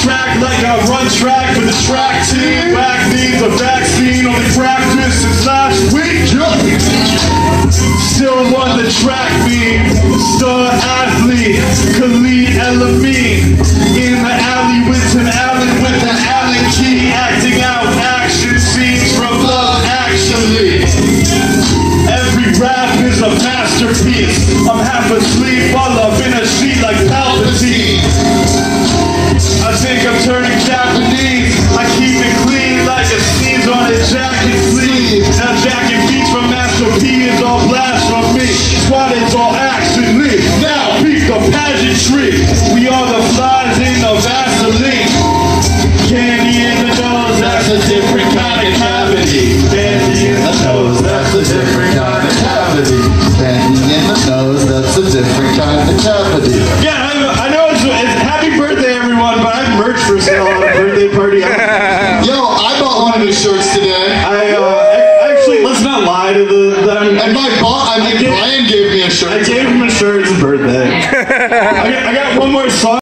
track like I run track for the track team. Back needs a vaccine on the practice since last week. Still won the track meet. Star athlete, Khalid El-Amin. In the alley with an Allen with an Allen key. Acting out action scenes from Love Actually. Every rap is a masterpiece. I'm half asleep while I'm in a sheet jacket sleeve. Now jacket beats from Master P is all blast from me. Squad is all action lead. Now beat the pageantry. We are the flies in the Vaseline. Candy in the nose, that's a different kind of cavity. Candy in the nose, that's a different kind of cavity. Candy in the nose, that's a different kind of cavity. Yeah, I, I know it's, it's happy birthday, everyone, but I have merch for sale on a birthday party. I, Yo, I bought one of his shirts today. I uh, actually, let's not lie to the. the And my boss, I mean, gave- Brian gave me a shirt. I gave him a shirt. It's his birthday. I, got, I got one more song.